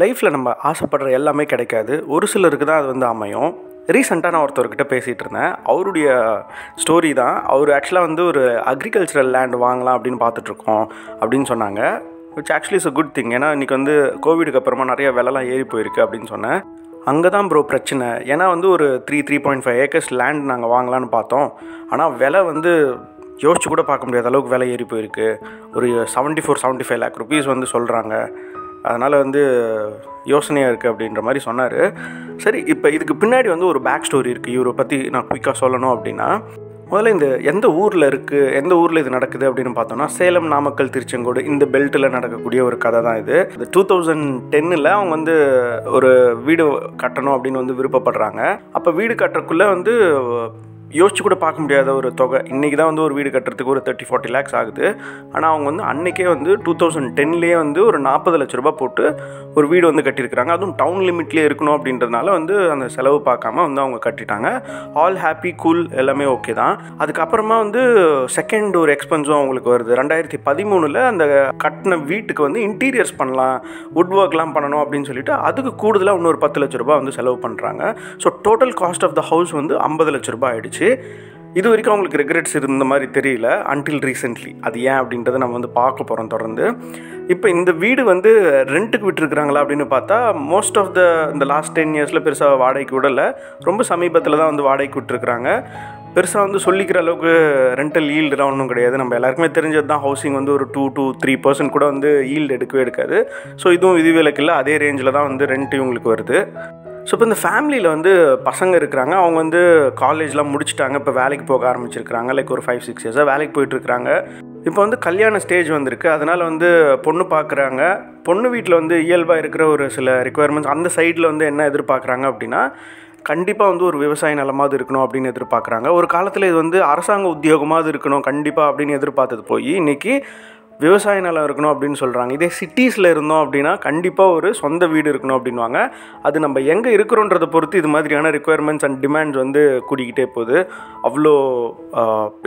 லைஃப்பில் நம்ம ஆசைப்படுற எல்லாமே கிடைக்காது. ஒரு சிலருக்கு தான் அது வந்து அமையும். ரீசெண்டாக நான் ஒருத்தர்கிட்ட பேசிகிட்டு இருந்தேன். அவருடைய ஸ்டோரி தான். அவர் ஆக்சுவலாக வந்து ஒரு அக்ரிகல்ச்சரல் லேண்ட் வாங்கலாம் அப்படின்னு பார்த்துட்ருக்கோம் அப்படின்னு சொன்னாங்க. Which actually is a good thing ஏன்னா இன்றைக்கி வந்து கோவிடுக்கு அப்புறமா நிறைய விலைலாம் ஏறி போயிருக்கு அப்படின்னு சொன்னேன். அங்கே தான் ப்ரோ பிரச்சனை. ஏன்னா வந்து ஒரு three three point five acres land நாங்கள் வாங்கலான்னு பார்த்தோம். ஆனால் விலை வந்து யோசிச்சு கூட பார்க்க முடியாத அளவுக்கு விலை ஏறி போயிருக்கு. ஒரு seventy four seventy five lakh rupees வந்து சொல்கிறாங்க அதனால் வந்து யோசனையாக இருக்குது அப்படின்ற மாதிரி சொன்னார். சரி இப்போ இதுக்கு பின்னாடி வந்து ஒரு பேக் ஸ்டோரி இருக்குது இவரை பற்றி நான் குயிக்காக சொல்லணும் அப்படின்னா முதல்ல இந்த எந்த ஊரில் இருக்குது எந்த ஊரில் இது நடக்குது அப்படின்னு பார்த்தோம்னா சேலம் நாமக்கல் திருச்செங்கோடு இந்த பெல்ட்டில் நடக்கக்கூடிய ஒரு கதை தான் இது. இந்த டூ தௌசண்ட் டென்னில் அவங்க வந்து ஒரு வீடு கட்டணும் அப்படின்னு வந்து விருப்பப்படுறாங்க. அப்போ வீடு கட்டுறக்குள்ளே வந்து யோசிச்சு கூட பார்க்க முடியாத ஒரு தொகை. இன்றைக்கி தான் வந்து ஒரு வீடு கட்டுறதுக்கு ஒரு தேர்ட்டி ஃபார்ட்டி லேக்ஸ் ஆகுது. ஆனால் அவங்க வந்து அன்றைக்கே வந்து டூ தௌசண்ட் டென்லேயே வந்து ஒரு நாற்பது லட்ச ரூபா போட்டு ஒரு வீடு வந்து கட்டியிருக்கிறாங்க. அதுவும் டவுன் லிமிட்லேயே இருக்கணும் அப்படின்றதுனால வந்து அந்த செலவு பார்க்காம வந்து அவங்க கட்டிட்டாங்க. ஆல் ஹாப்பி கூல் எல்லாமே ஓகே தான். அதுக்கப்புறமா வந்து செகண்ட் ஒரு எக்ஸ்பென்ஸும் அவங்களுக்கு வருது. ரெண்டாயிரத்தி பதிமூணில் அந்த கட்டின வீட்டுக்கு வந்து இன்டீரியர்ஸ் பண்ணலாம் வுட் ஒர்க்லாம் பண்ணணும் அப்படின்னு சொல்லிட்டு அதுக்கு கூடுதலாக இன்னொரு பத்து லட்ச ரூபா வந்து செலவு பண்ணுறாங்க so total cost of the house வந்து ஐம்பது லட்ச ரூபா ஆகிடுச்சு இருந்துச்சு இது வரைக்கும் அவங்களுக்கு ரெக்ரெட்ஸ் இருந்த மாதிரி தெரியல அன்டில் ரீசெண்ட்லி அது ஏன் அப்படின்றத நம்ம வந்து பார்க்க போகிறோம் தொடர்ந்து. இப்போ இந்த வீடு வந்து ரெண்ட்டுக்கு விட்டுருக்குறாங்களா அப்படின்னு பார்த்தா மோஸ்ட் ஆஃப் த இந்த லாஸ்ட் டென் இயர்ஸில் பெருசாக வாடகைக்கு விடலை. ரொம்ப சமீபத்தில் தான் வந்து வாடகைக்கு விட்டுருக்குறாங்க. பெருசாக வந்து சொல்லிக்கிற அளவுக்கு ரெண்டல் ஈல்டுலாம் ஒன்றும் கிடையாது. நம்ம எல்லாருக்குமே தெரிஞ்சது தான் ஹவுசிங் வந்து ஒரு டூ டூ த்ரீ பர்சன்ட் கூட வந்து ஈல்டு எடுக்கவே எடுக்காது. ஸோ இதுவும் விதிவிலக்கு இல்லை. அதே ரேஞ்சில் தான் வந்து ரெண்ட் இவங்களுக்கு வருது. ஸோ இப்போ இந்த ஃபேமிலியில் வந்து பசங்க இருக்கிறாங்க. அவங்க வந்து காலேஜ்லாம் முடிச்சுட்டாங்க. இப்போ வேலைக்கு போக ஆரம்பிச்சிருக்கிறாங்க. லைக் ஒரு ஃபைவ் சிக்ஸ் இயர்ஸாக வேலைக்கு போயிட்டுருக்காங்க இப்போ வந்து கல்யாண ஸ்டேஜ் வந்திருக்கு. அதனால் வந்து பொண்ணு பார்க்குறாங்க பொண்ணு வீட்டில் வந்து இயல்பாக இருக்கிற ஒரு சில ரெக்குயர்மெண்ட்ஸ் அந்த சைடில் வந்து என்ன எதிர்பார்க்குறாங்க அப்படின்னா கண்டிப்பாக வந்து ஒரு விவசாய நிலமாவது இருக்கணும் அப்படின்னு எதிர்பார்க்குறாங்க ஒரு காலத்தில் இது வந்து அரசாங்க உத்தியோகமாவது இருக்கணும் கண்டிப்பாக அப்படின்னு எதிர்பார்த்தது போய் இன்றைக்கி விவசாய நிலம் இருக்கணும் அப்படின்னு சொல்கிறாங்க இதே சிட்டிஸில் இருந்தோம் அப்படின்னா கண்டிப்பாக ஒரு சொந்த வீடு இருக்கணும் அப்படின்வாங்க அது நம்ம எங்கே இருக்கிறோன்றதை பொறுத்து இது மாதிரியான ரெக்குயர்மெண்ட்ஸ் அண்ட் டிமாண்ட்ஸ் வந்து கூடிக்கிட்டே போகுது. அவ்வளோ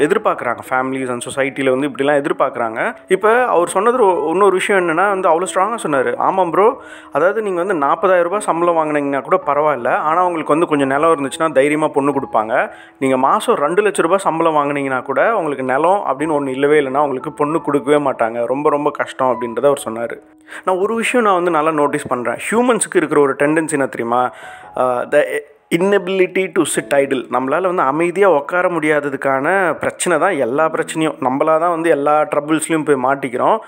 எதிர்பார்க்குறாங்க. ஃபேமிலிஸ் அண்ட் சொசைட்டியில் வந்து இப்படிலாம் எதிர்பார்க்குறாங்க. இப்போ அவர் சொன்னது இன்னொரு விஷயம் என்னென்னா வந்து அவ்வளோ ஸ்ட்ராங்காக சொன்னார். ஆமாம் ப்ரோ அதாவது நீங்கள் வந்து நாற்பதாயிரம் ரூபாய் சம்பளம் வாங்கினீங்கன்னா கூட பரவாயில்ல. ஆனால் உங்களுக்கு வந்து கொஞ்சம் நிலம் இருந்துச்சுன்னா தைரியமாக பொண்ணு கொடுப்பாங்க. நீங்கள் மாதம் ரெண்டு லட்ச ரூபாய் சம்பளம் வாங்கினீங்கன்னா கூட உங்களுக்கு நிலம் அப்படின்னு ஒன்று இல்லவே இல்லைன்னா உங்களுக்கு பொண்ணு கொடுக்கவே மாட்டாங்க. ரொம்ப ரொம்ப கஷ்டம் அப்படின்றத அவர் சொன்னார். நான் ஒரு விஷயம் நான் வந்து நல்லா நோட்டீஸ் பண்ணுறேன் ஹியூமன்ஸுக்கு இருக்கிற ஒரு டெண்டன்சி என்ன தெரியுமா? The inability to sit idle நம்மளால் வந்து அமைதியாக உட்கார முடியாததுக்கான பிரச்சனை தான் எல்லா பிரச்சனையும். நம்மளாக தான் வந்து எல்லா ட்ரபுள்ஸ்லையும் போய் மாட்டிக்கிறோம்.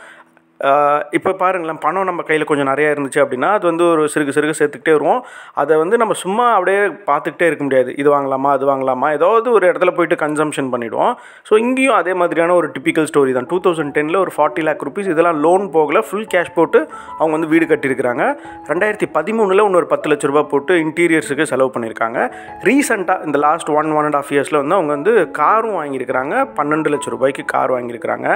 இப்போ பாருங்களேன் பணம் நம்ம கையில் கொஞ்சம் நிறையா இருந்துச்சு அப்படின்னா அது வந்து ஒரு சிறுகு சிறுகு சேர்த்துக்கிட்டே வருவோம். அதை வந்து நம்ம சும்மா அப்படியே பார்த்துக்கிட்டே இருக்க முடியாது. இது வாங்கலாமா அது வாங்கலாமா ஏதாவது ஒரு இடத்துல போயிட்டு கன்சம்ஷன் பண்ணிவிடுவோம் ஸோ இங்கேயும் அதே மாதிரியான ஒரு டிப்பிக்கல் ஸ்டோரி தான். டூ தௌசண்ட் டெனில் ஒரு ஃபார்ட்டி லேக் ருபீஸ் இதெல்லாம் லோன் போகல ஃபுல் கேஷ் போட்டு அவங்க வந்து வீடு கட்டியிருக்கிறாங்க. ரெண்டாயிரத்தி பதிமூணில் இன்னொரு பத்து லட்ச ரூபா போட்டு இன்டீரியர்ஸுக்கு செலவு பண்ணியிருக்காங்க. ரீசெண்டாக இந்த last one one and half இயர்ஸில் வந்து அவங்க வந்து காரும் வாங்கியிருக்கிறாங்க. பன்னெண்டு லட்ச ரூபாய்க்கு கார் வாங்கியிருக்கிறாங்க.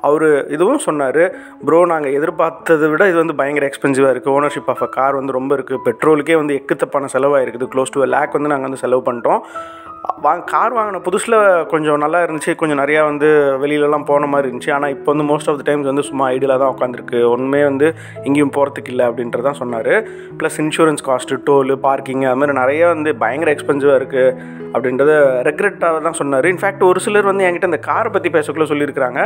அவர் இதுவும் சொன்னார் ப்ரோ நாங்கள் எதிர்பார்த்ததை விட இது வந்து பயங்கர எக்ஸ்பென்சிவாக இருக்குது ஓனர்ஷிப் ஆஃப் அ கார் வந்து ரொம்ப இருக்குது பெட்ரோலுக்கே வந்து எக்குத்தப்பான செலவாக இருக்குது க்ளோஸ் டு லேக் வந்து நாங்கள் வந்து செலவு பண்ணிட்டோம். வாங்க கார் வாங்கின புதுசில் கொஞ்சம் நல்லா இருந்துச்சு. கொஞ்சம் நிறையா வந்து வெளியிலலாம் போன மாதிரி இருந்துச்சு. ஆனால் இப்போ வந்து மோஸ்ட் ஆஃப் த டைம்ஸ் வந்து சும்மா ஐடியில் தான் உட்காந்துருக்கு ஒன்றுமே வந்து எங்கேயும் போகிறதுக்கு இல்லை அப்படின்றது தான் சொன்னார். Plus insurance cost toll parking அது மாதிரி நிறைய வந்து பயங்கர எக்ஸ்பென்சிவாக இருக்குது அப்படின்றத ரெக்ரெட்டாக தான் சொன்னார். இன்ஃபேக்ட் ஒரு சிலர் வந்து என்கிட்ட இந்த காரை பற்றி பேசக்குள்ளே சொல்லியிருக்கிறாங்க.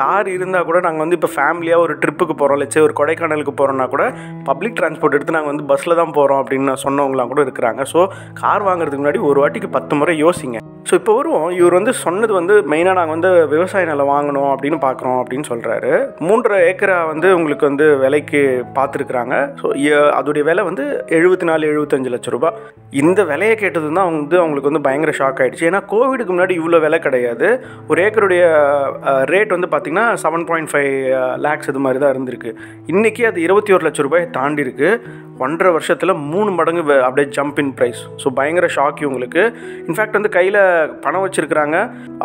கார் இருந்தால் கூட நாங்கள் வந்து இப்போ ஃபேமிலியாக ஒரு ட்ரிப்புக்கு போகிறோம் லட்சே ஒரு கொடைக்கானலுக்கு போகிறோம்னா கூட பப்ளிக் ட்ரான்ஸ்போர்ட் எடுத்து நாங்கள் வந்து பஸ்ஸில் தான் போகிறோம் அப்படின்னு சொன்னவங்களாம் கூட இருக்கிறாங்க. ஸோ கார் வாங்குறதுக்கு முன்னாடி ஒரு வாட்டிக்கு பத்து முறை யோசிங்க. ஸோ இப்போ வருவோம் இவர் வந்து சொன்னது வந்து மெயினாக நாங்கள் வந்து விவசாய நிலம் வாங்கணும் அப்படின்னு பார்க்குறோம் அப்படின்னு சொல்கிறாரு மூன்றரை ஏக்கரா வந்து உங்களுக்கு வந்து விலைக்கு பார்த்துருக்குறாங்க ஸோ அதோடைய விலை வந்து எழுபத்தி நாலு எழுபத்தஞ்சு லட்ச ரூபாய் இந்த விலையை கேட்டது தான் அவங்க வந்து அவங்களுக்கு வந்து பயங்கர ஷாக் ஆகிடுச்சு ஏன்னா கோவிடுக்கு முன்னாடி இவ்வளோ விலை கிடையாது. ஒரு ஏக்கருடைய ரேட் வந்து பார்த்திங்கன்னா செவன் பாயிண்ட் ஃபைவ் லேக்ஸ் இது மாதிரி தான் இருந்திருக்கு. இன்றைக்கி அது இருபத்தி ஒரு லட்ச ரூபாய் தாண்டி இருக்கு ஒன்றரை வருஷத்தில் மூணு மடங்கு அப்படியே ஜம்ப் இன் ப்ரைஸ் ஸோ பயங்கர ஷாக் இவங்களுக்கு. இன்ஃபேக்ட் வந்து கையில் பணம் வச்சுருக்கிறாங்க.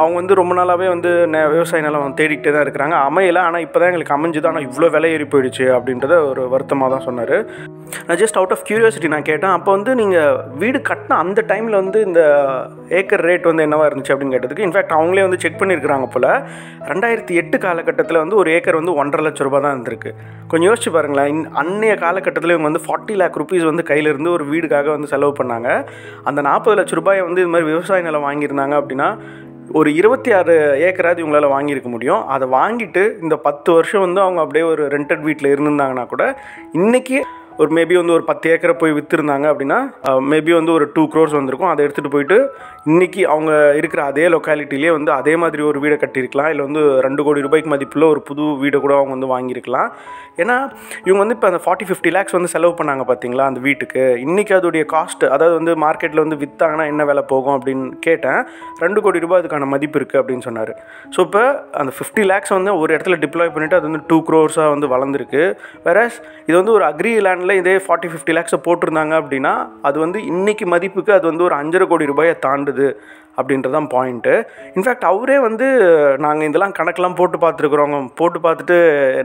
அவங்க வந்து ரொம்ப நாளாகவே வந்து நெ விவசாய நிலம் தேடிக்கிட்டே தான் இருக்கிறாங்க. அமையலை ஆனால் இப்போ தான் எங்களுக்கு அமைஞ்சுது. ஆனால் இவ்வளோ விலை ஏறி போயிடுச்சு அப்படின்றத ஒரு வருத்தமாக தான் சொன்னார். நான் ஜஸ்ட் அவுட் ஆஃப் கியூரியாசிட்டி நான் கேட்டேன். அப்போ வந்து நீங்கள் வீடு கட்டின அந்த டைமில் வந்து இந்த ஏக்கர் ரேட் வந்து என்னவாக இருந்துச்சு அப்படின்னு கேட்டதுக்கு இன்ஃபேக்ட் அவங்களே வந்து செக் பண்ணியிருக்கிறாங்க போல். ரெண்டாயிரத்தி எட்டு காலகட்டத்தில் வந்து ஒரு ஏக்கர் வந்து ஒன்றரை லட்ச ரூபா தான் இருந்திருக்கு. கொஞ்சம் யோசிச்சு பாருங்களேன். இன் அன்னைய காலகட்டத்தில் இவங்க வந்து ஃபார்ட்டி லேக் ருபீஸ் வந்து கையிலிருந்து ஒரு வீடுக்காக வந்து செலவு பண்ணாங்க. அந்த நாற்பது லட்ச ரூபாயை வந்து இது மாதிரி விவசாய நிலம் வாங்கியிருந்தாங்க அப்படின்னா ஒரு இருபத்தி ஆறு ஏக்கராது இவங்களால் வாங்கியிருக்க முடியும். அதை வாங்கிட்டு இந்த பத்து வருஷம் வந்து அவங்க அப்படியே ஒரு ரெண்டட் வீட்டில் இருந்திருந்தாங்கன்னா கூட இன்றைக்கி ஒரு மேபி வந்து ஒரு பத்து ஏக்கரை போய் விற்றுருந்தாங்க அப்படின்னா மேபி வந்து ஒரு டூ க்ரோர்ஸ் வந்திருக்கும். அதை எடுத்துகிட்டு போயிட்டு இன்றைக்கி அவங்க இருக்கிற அதே லொக்காலிட்டிலே வந்து அதே மாதிரி ஒரு வீடை கட்டியிருக்கலாம். இல்லை வந்து ரெண்டு கோடி ரூபாய்க்கு மதிப்பில் ஒரு புது வீடை கூட அவங்க வந்து வாங்கியிருக்கலாம். ஏன்னா இவங்க வந்து இப்போ அந்த ஃபார்ட்டி ஃபிஃப்டி லேக்ஸ் வந்து செலவு பண்ணாங்க பார்த்தீங்களா அந்த வீட்டுக்கு. இன்றைக்கி அதோடைய காஸ்ட் அதாவது வந்து மார்க்கெட்டில் வந்து விற்றாங்கன்னா என்ன விலை போகும் அப்படின்னு கேட்டேன். ரெண்டு கோடி ரூபாய் அதுக்கான மதிப்பு இருக்குது அப்படின்னு சொன்னார். ஸோ இப்போ அந்த ஃபிஃப்டி லேக்ஸ் வந்து ஒரு இடத்துல டிப்ளாய் பண்ணிவிட்டு அது வந்து டூ க்ரோர்ஸாக வந்து வளர்ந்துருக்கு. வேற இது வந்து ஒரு அக்ரி லேண்டில் இதே ஃபார்ட்டி ஃபிஃப்டி லேக்ஸை போட்டிருந்தாங்க அப்படின்னா அது வந்து இன்றைக்கி மதிப்புக்கு அது வந்து ஒரு அஞ்சரை கோடி ரூபாயை தாண்டுது. உள்ளது அப்படின்றதான் பாயிண்ட்டு இன்ஃபேக்ட் அவரே வந்து நாங்கள் இதெல்லாம் கணக்கெலாம் போட்டு பார்த்துருக்குறோங்க. போட்டு பார்த்துட்டு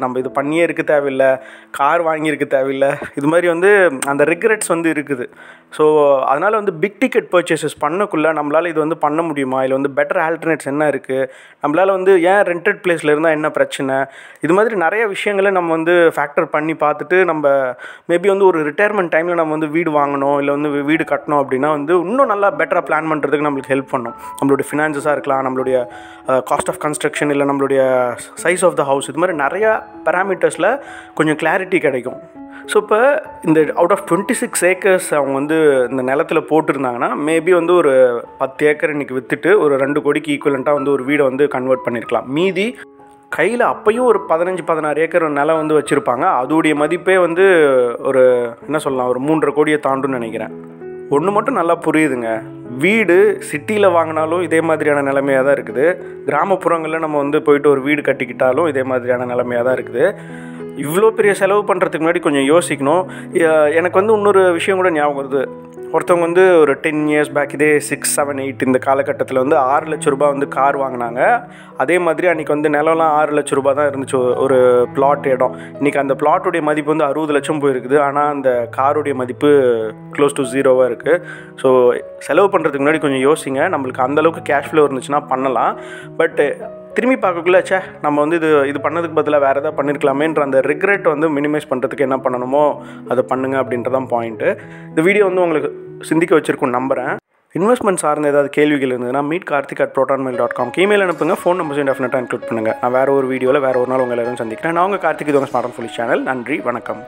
நம்ம இது பண்ணியே இருக்க தேவையில்லை. கார் வாங்கியிருக்க தேவையில்லை. இது மாதிரி வந்து அந்த ரிக்ரெட்ஸ் வந்து இருக்குது. ஸோ அதனால் வந்து பிக் டிக்கெட் பர்ச்சேசஸ் பண்ணக்குள்ளே நம்மளால் இது வந்து பண்ண முடியுமா? இல்லை வந்து பெட்டர் ஆல்டர்னேட்ஸ் என்ன இருக்குது நம்மளால் வந்து ஏன் ரெண்டட் பிளேஸில் இருந்தால் என்ன பிரச்சனை? இது மாதிரி நிறைய விஷயங்களை நம்ம வந்து ஃபேக்டர் பண்ணி பார்த்துட்டு நம்ம மேபி வந்து ஒரு ரிட்டையர்மெண்ட் டைமில் நம்ம வந்து வீடு வாங்கணும் இல்லை வந்து வீடு கட்டணும் அப்படின்னா வந்து இன்னும் நல்லா பெட்டராக பிளான் பண்ணுறதுக்கு நம்மளுக்கு ஹெல்ப் பண்ணும் நம்மளுடைய ஃபினான்சஸாக இருக்கலாம் நம்மளுடைய காஸ்ட் ஆஃப் கன்ஸ்ட்ரக்ஷன் இல்லை நம்மளுடைய சைஸ் ஆஃப் த ஹவுஸ் இது மாதிரி நிறையா பேராமீட்டர்ஸில் கொஞ்சம் கிளாரிட்டி கிடைக்கும். ஸோ இப்போ இந்த out of twenty six acres அவங்க வந்து இந்த நிலத்தில் போட்டிருந்தாங்கன்னா மேபி வந்து ஒரு பத்து ஏக்கர் இன்றைக்கி விற்றுட்டு ஒரு ரெண்டு கோடிக்கு ஈக்குவலண்ட்டாக வந்து ஒரு வீடை வந்து கன்வெர்ட் பண்ணியிருக்கலாம் மீதி கையில் அப்பையும் ஒரு பதினஞ்சு பதினாறு ஏக்கர் நிலம் வந்து வச்சுருப்பாங்க. அதோடைய மதிப்பே வந்து ஒரு என்ன சொல்லலாம் ஒரு மூன்றரை கோடியை தாண்டுன்னு நினைக்கிறேன். ஒன்று மட்டும் நல்லா புரியுதுங்க. வீடு சிட்டியில் வாங்கினாலும் இதே மாதிரியான நிலைமையாக தான் இருக்குது. கிராமப்புறங்களில் நம்ம வந்து போயிட்டு ஒரு வீடு கட்டிக்கிட்டாலும் இதே மாதிரியான நிலைமையாக தான் இருக்குது. இவ்வளோ பெரிய செலவு பண்ணுறதுக்கு முன்னாடி கொஞ்சம் யோசிக்கணும். எனக்கு வந்து இன்னொரு விஷயம் கூட ஞாபகம் வருது. ஒருத்தவங்க வந்து ஒரு டென் இயர்ஸ் பேக் இதே சிக்ஸ் செவன் எயிட் இந்த காலகட்டத்தில் வந்து ஆறு லட்ச ரூபா வந்து கார் வாங்கினாங்க. அதே மாதிரி அன்றைக்கி வந்து நிலம்லாம் ஆறு லட்ச ரூபா தான் இருந்துச்சு. ஒரு பிளாட் இடம். இன்றைக்கி அந்த பிளாட்டுடைய மதிப்பு வந்து அறுபது லட்சம் போயிருக்குது. ஆனால் அந்த காருடைய மதிப்பு க்ளோஸ் டு ஜீரோவாக இருக்குது ஸோ செலவு பண்ணுறதுக்கு முன்னாடி கொஞ்சம் யோசிங்க. நம்மளுக்கு அந்தளவுக்கு கேஷ் ஃப்ளோ இருந்துச்சுன்னா பண்ணலாம். பட்டு திரும்பி பார்க்கக்குள்ள சே நம்ம வந்து இது இது பண்ணதுக்கு பதிலாக வேறு எதாவது பண்ணியிருக்கலாமேன்ற அந்த ரிக்ரெட் வந்து மினிமைஸ் பண்ணுறதுக்கு என்ன பண்ணணுமோ அதை பண்ணுங்க அப்படின்றதான் பாயிண்ட்டு இந்த வீடியோ வந்து உங்களுக்கு சிந்திக்க வச்சுருக்கும் நம்புகிறேன் இன்வெஸ்ட்மெண்ட் சார்ந்த ஏதாவது கேள்விகள் இருந்ததுன்னா meet Karthik at ProtonMail dot com email அனுப்புங்க. ஃபோன் நம்பர்ஸையும் டெஃபினட்டாக இன்க்ளூட் பண்ணுங்கள் நான் வேறு ஒரு வீடியோவில் வேறு ஒரு நாள் உங்கள் எல்லாரும் சந்திக்கிறேன். நான் உங்கள் கார்த்திக் இது உங்கள் ஸ்மார்ட் ஃபோன் சேனல் நன்றி வணக்கம்.